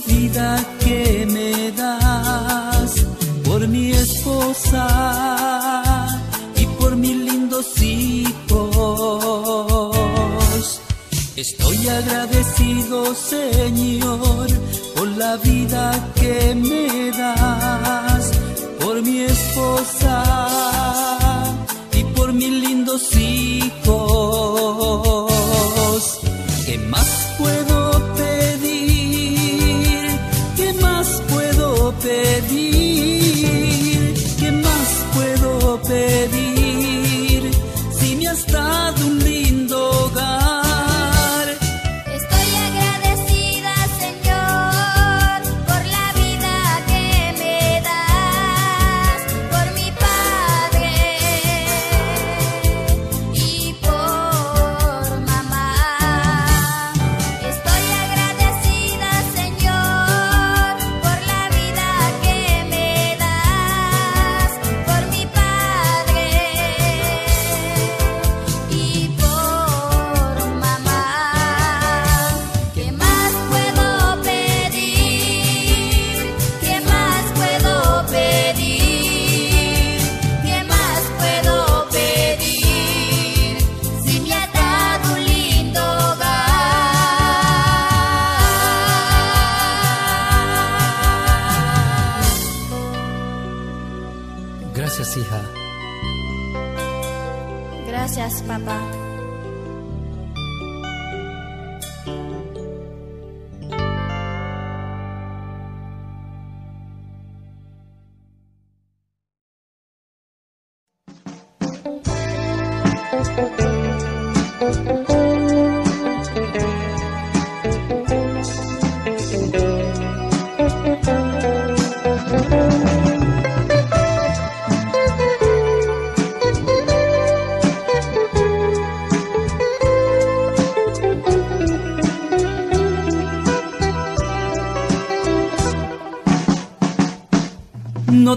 vida que me das, por mi esposa y por mis lindos hijos. Estoy agradecido, Señor, por la vida que me das, por mi esposa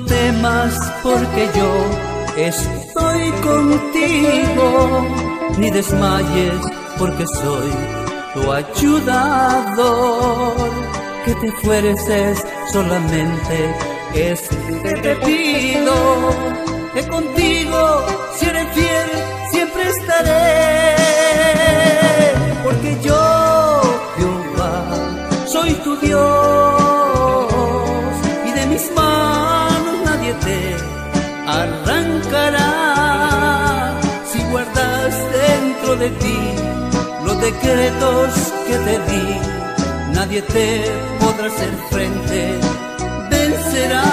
Temas porque yo estoy contigo, ni desmayes porque soy tu ayudador. Que te fuereces solamente es que te pido, que contigo si eres fiel siempre estaré. Porque yo, Jehová, soy tu Dios te arrancará si guardas dentro de ti los decretos que te di. Nadie te podrá hacer frente, vencerá.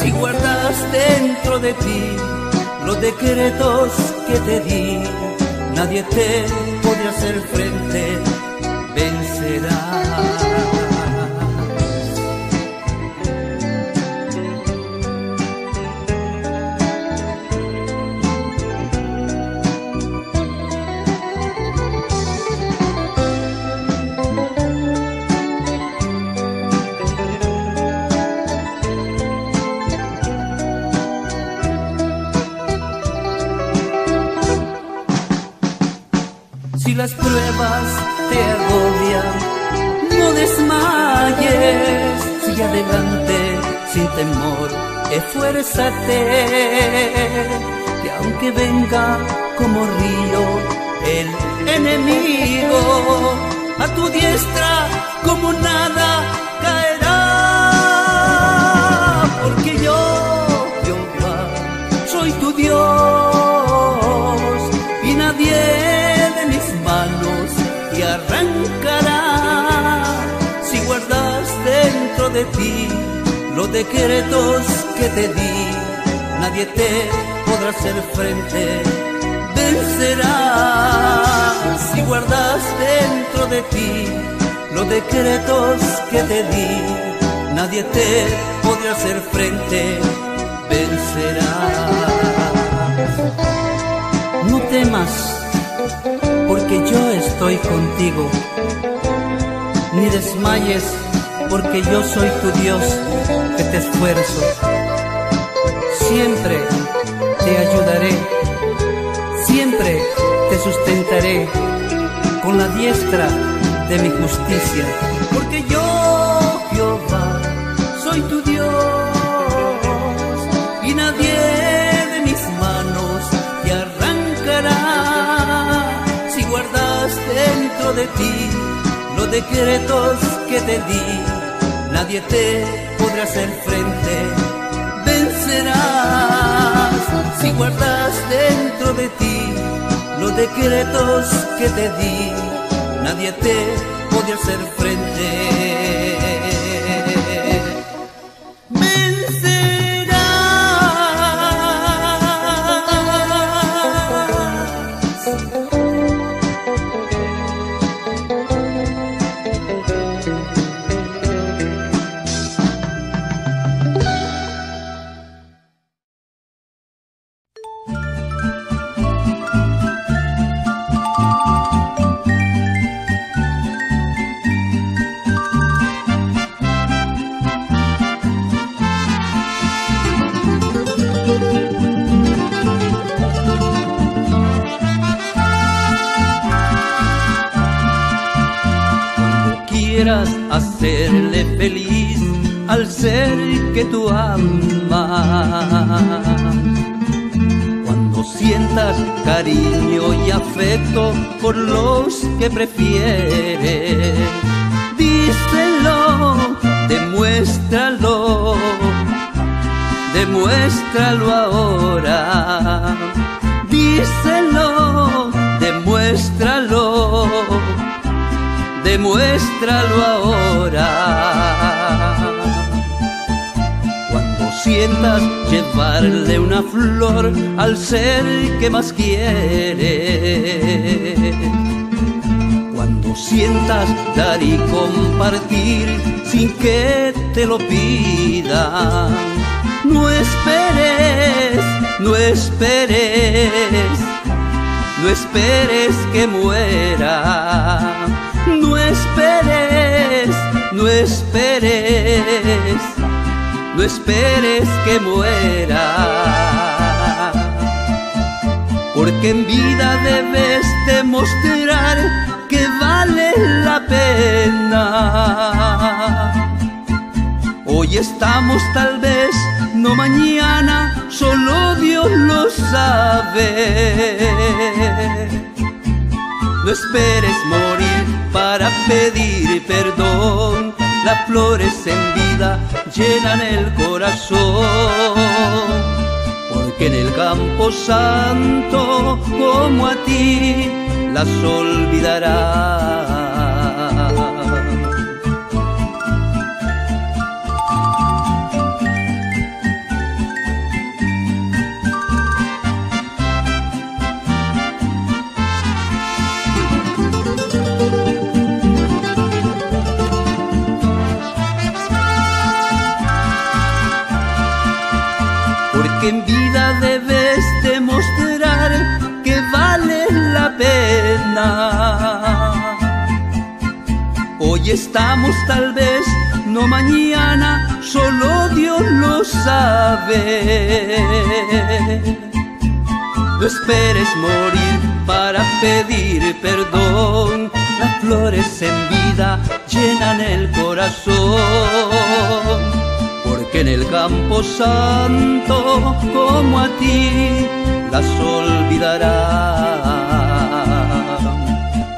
Si guardas dentro de ti los decretos que te di, nadie te podrá hacer frente, vencerás. Temor, esfuérzate, que aunque venga como río el enemigo, a tu diestra como nada caerá, porque yo, Jehová, soy tu Dios y nadie de mis manos te arrancará si guardas dentro de ti los decretos que te di. Nadie te podrá hacer frente, vencerás si guardas dentro de ti los decretos que te di. Nadie te podrá hacer frente, vencerás. No temas, porque yo estoy contigo. Ni desmayes, porque yo soy tu Dios que te esfuerzo. Siempre te ayudaré, siempre te sustentaré con la diestra de mi justicia. Porque yo, Jehová, soy tu Dios y nadie de mis manos te arrancará si guardas dentro de ti los decretos que te di. Nadie te podrá hacer frente, vencerás si guardas dentro de ti los decretos que te di. Nadie te podrá hacer frente. Que prefieres, díselo, demuéstralo, demuéstralo ahora. Díselo, demuéstralo demuéstralo ahora. Cuando sientas llevarle una flor al ser que más quiere. Sientas dar y compartir sin que te lo pidan. No esperes, no esperes, no esperes que muera. No esperes, no esperes, no esperes que muera. Porque en vida debes demostrar vale la pena. Hoy estamos tal vez, no mañana, solo Dios lo sabe. No esperes morir para pedir perdón. Las flores en vida llenan el corazón. Porque en el campo santo, como a ti, las olvidarás. Estamos tal vez, no mañana, solo Dios lo sabe. No esperes morir para pedir perdón. Las flores en vida llenan el corazón. Porque en el campo santo, como a ti, las olvidarán.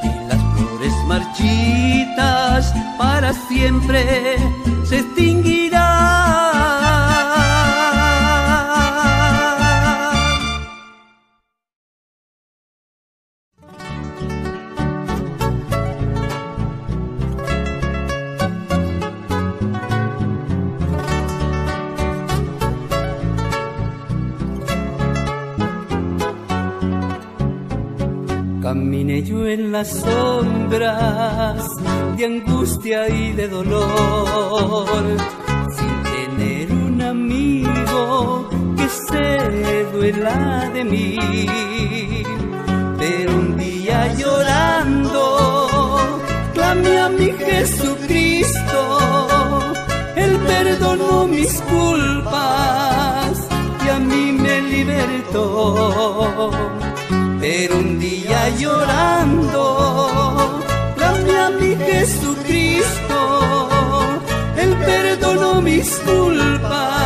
Y las flores marchitas para siempre se extinguirán. Caminé yo en las sombras de angustia y de dolor, sin tener un amigo que se duela de mí. Pero un día llorando, clamé a mi Jesucristo, Él perdonó mis culpas y a mí me libertó. Pero un día llorando, mi Jesucristo, Él perdonó mis culpas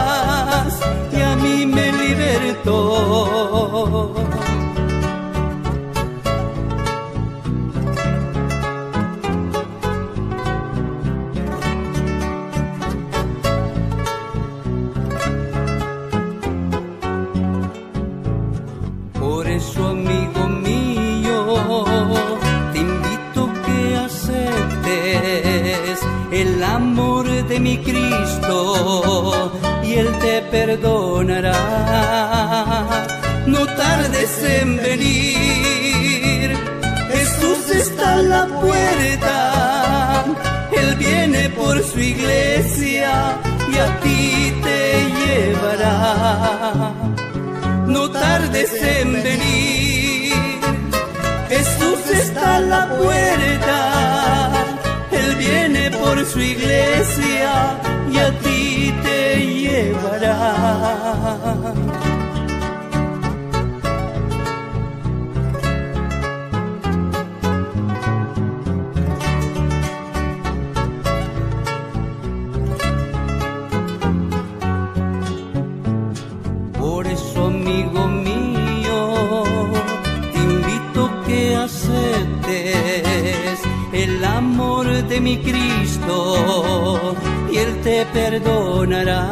de mi Cristo y Él te perdonará.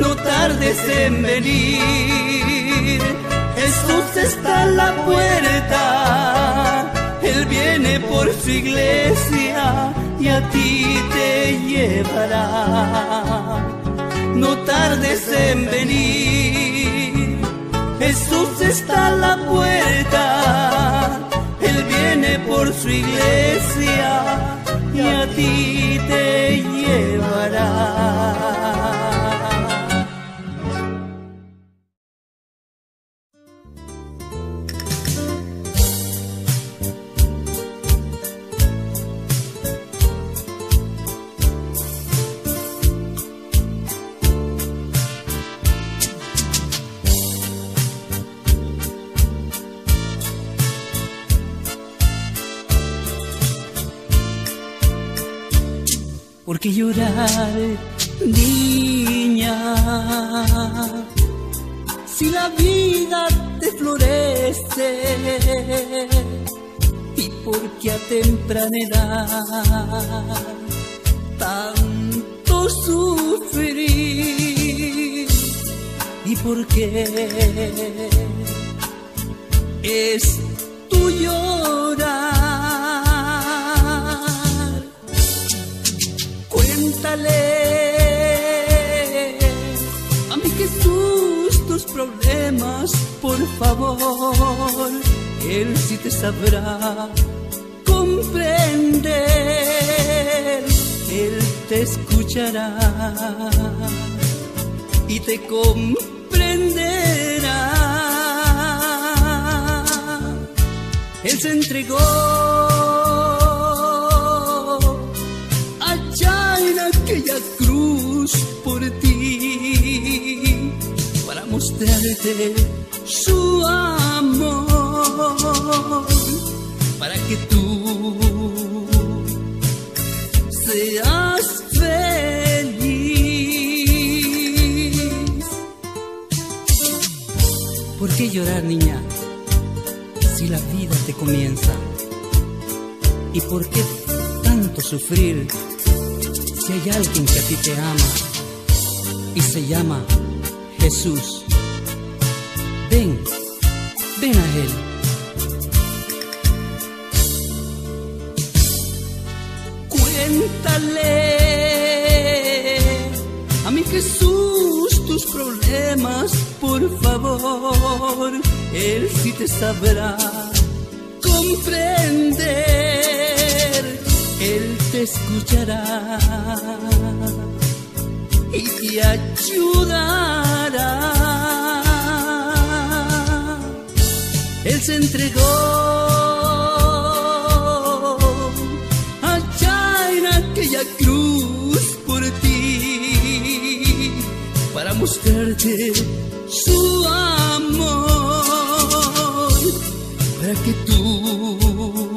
No tardes en venir, Jesús está a la puerta, Él viene por su iglesia y a ti te llevará no tardes en venir. Jesús está a la puerta, viene por su iglesia y a ti te llevará. ¿Por qué llorar, niña? Si la vida te florece y por qué a temprana edad tanto sufrir y por qué es tu llorar. A mi Jesús tus problemas, por favor. Él sí te sabrá comprender, Él te escuchará. y te comprenderá. Él se entregó por ti para mostrarte su amor para que tú seas feliz. ¿Por qué llorar, niña, si la vida te comienza? ¿Y por qué tanto sufrir si hay alguien que a ti te ama y se llama Jesús? Ven, ven a Él. Cuéntale a mi Jesús tus problemas, por favor. Él sí te sabrá comprender. Él te escuchará y te ayudará. Él se entregó allá en aquella cruz por ti para mostrarte su amor para que tú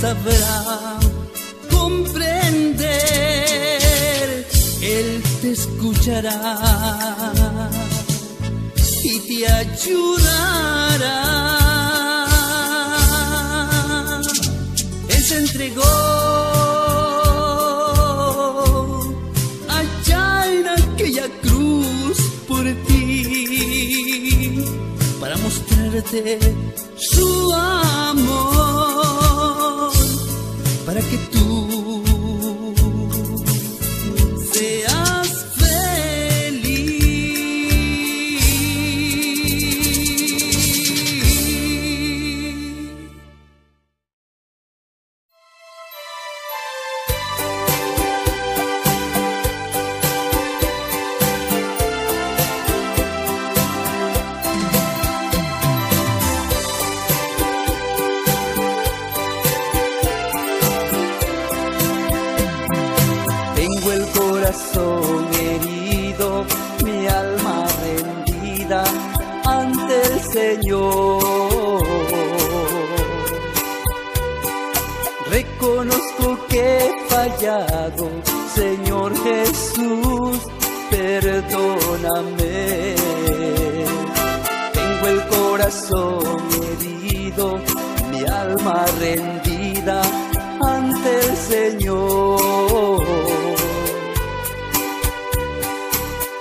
sabrá comprender. Él te escuchará y te ayudará. Él se entregó allá en aquella cruz por ti para mostrarte su amor que tú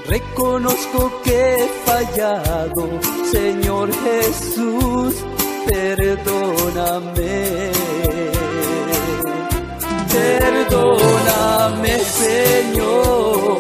Reconozco que he fallado, Señor Jesús, perdóname. Perdóname, Señor,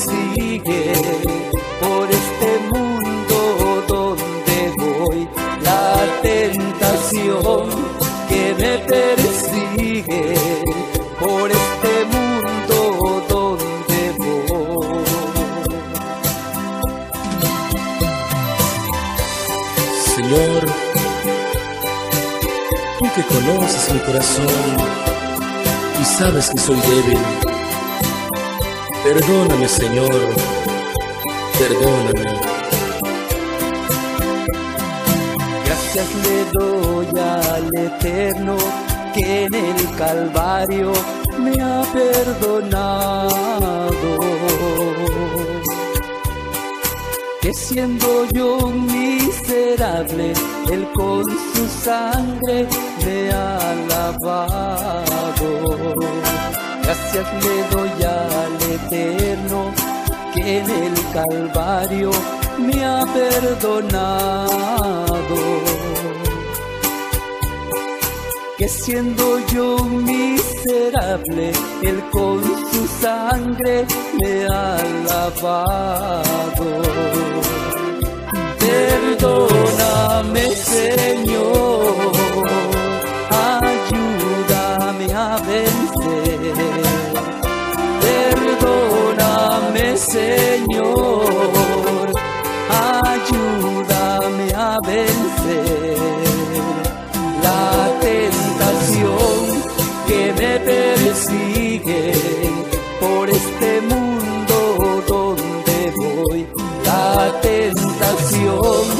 persigue por este mundo donde voy. La tentación que me persigue por este mundo donde voy. Señor, tú que conoces mi corazón y sabes que soy débil, perdóname, Señor, perdóname. Gracias le doy al Eterno que en el Calvario me ha perdonado. Que siendo yo un miserable, Él con su sangre me ha lavado. Gracias le doy al Eterno que en el Calvario me ha perdonado. Que siendo yo miserable, Él con su sangre me ha lavado. Perdóname, Señor, ayúdame a vencer. Señor, ayúdame a vencer la tentación que me persigue por este mundo donde voy. La tentación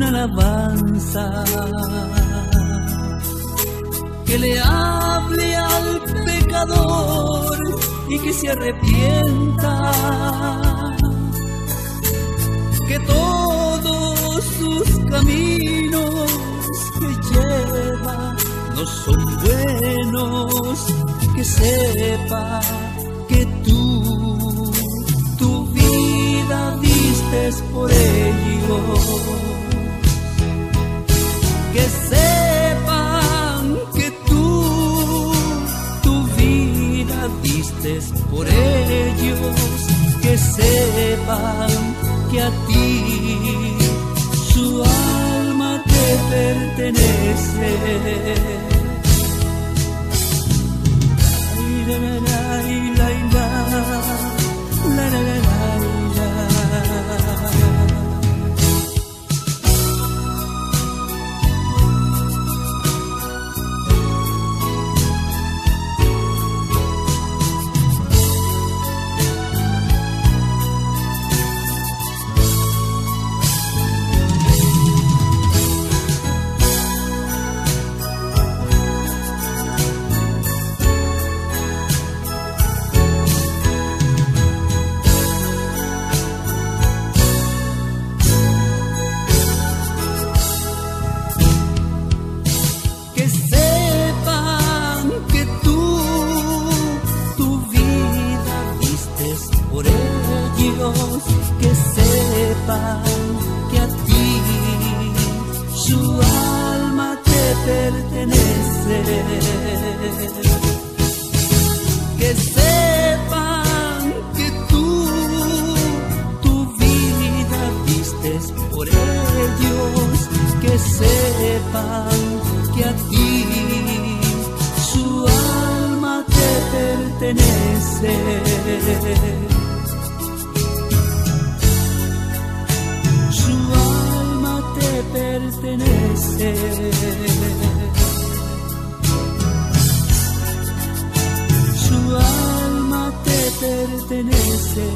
una alabanza. Que le hable al pecador y que se arrepienta, que todos sus caminos que lleva no son buenos, que sepa que tú tu vida diste por ellos. Que sepan que tú tu vida diste por ellos. Que sepan que a ti su alma te pertenece. Pertenece. Su alma te pertenece.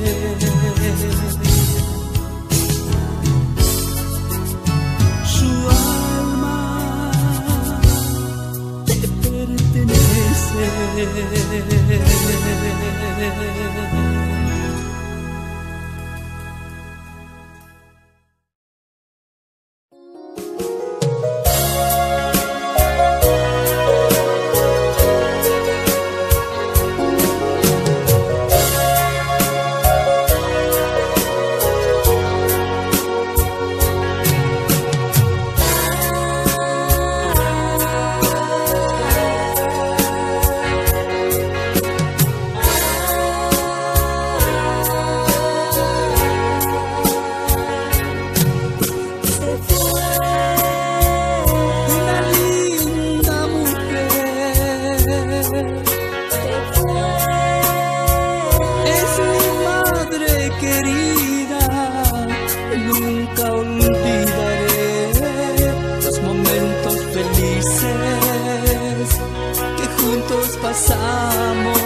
pasamos.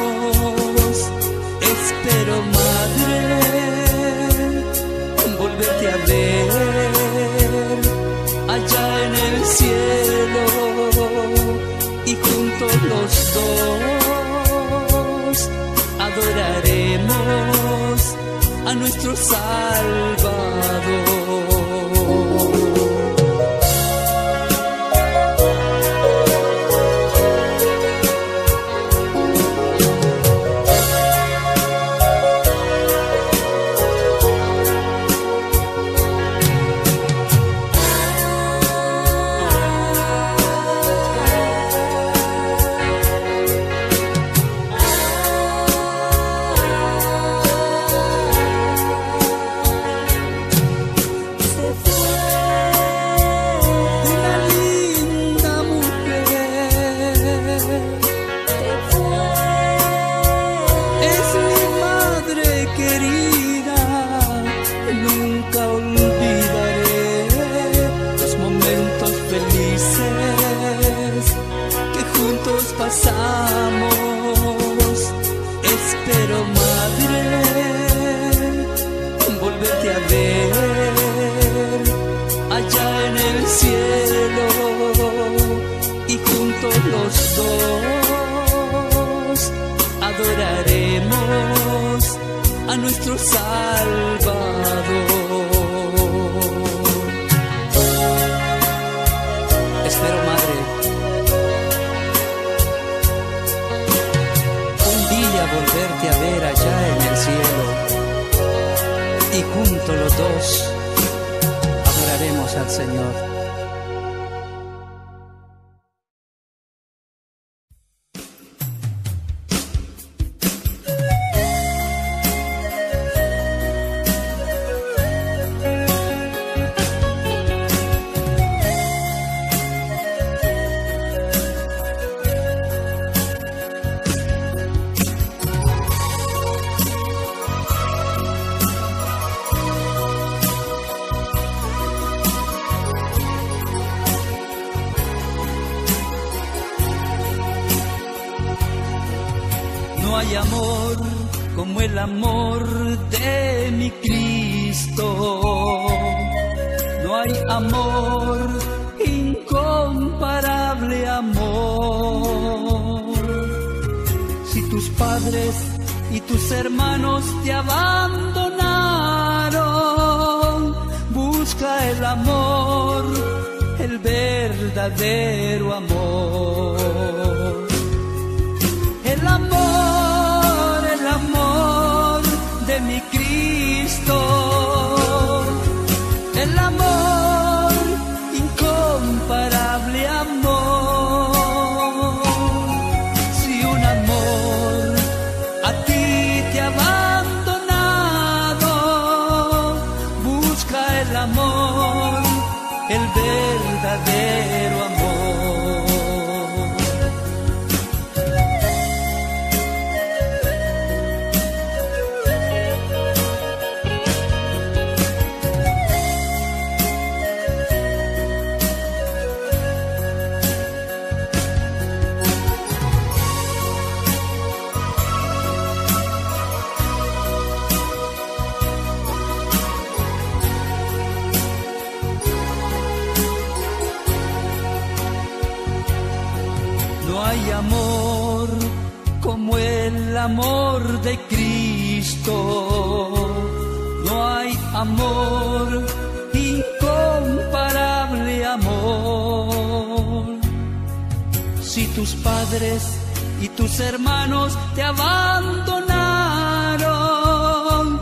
Espero, madre, volverte a ver allá en el cielo y juntos los dos adoraremos a nuestro Salvador. y tus hermanos te abandonaron.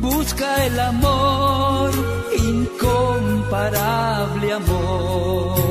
Busca el amor, incomparable amor.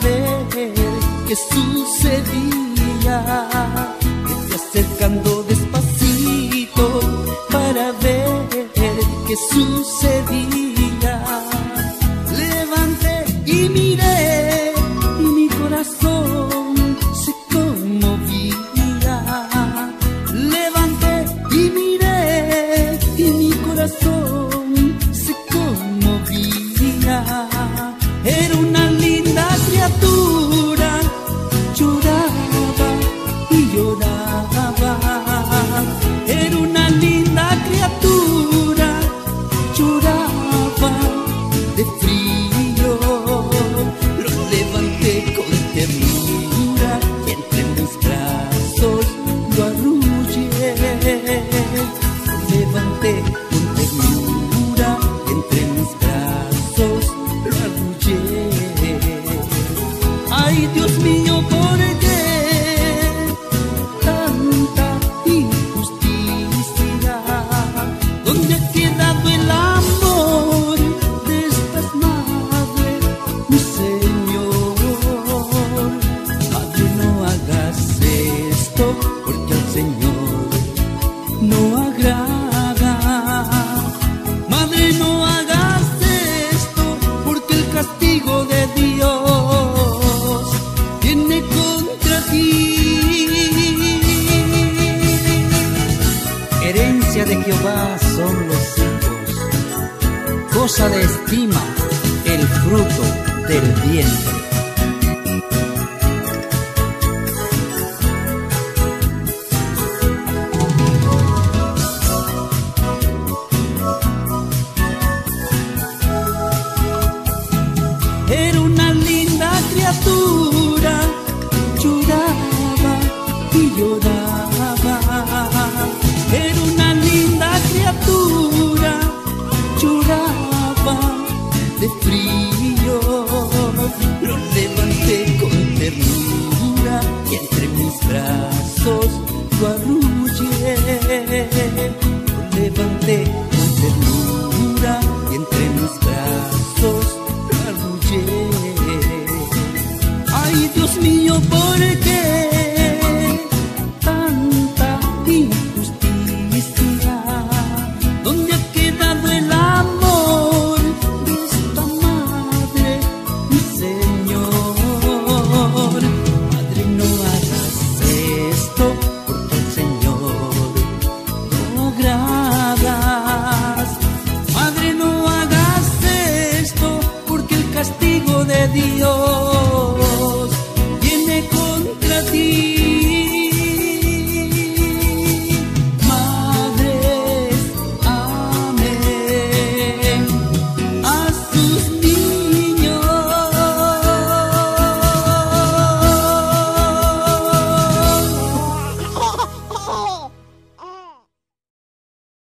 saber qué sucedía. Vete acercando despacito para ver qué sucedía.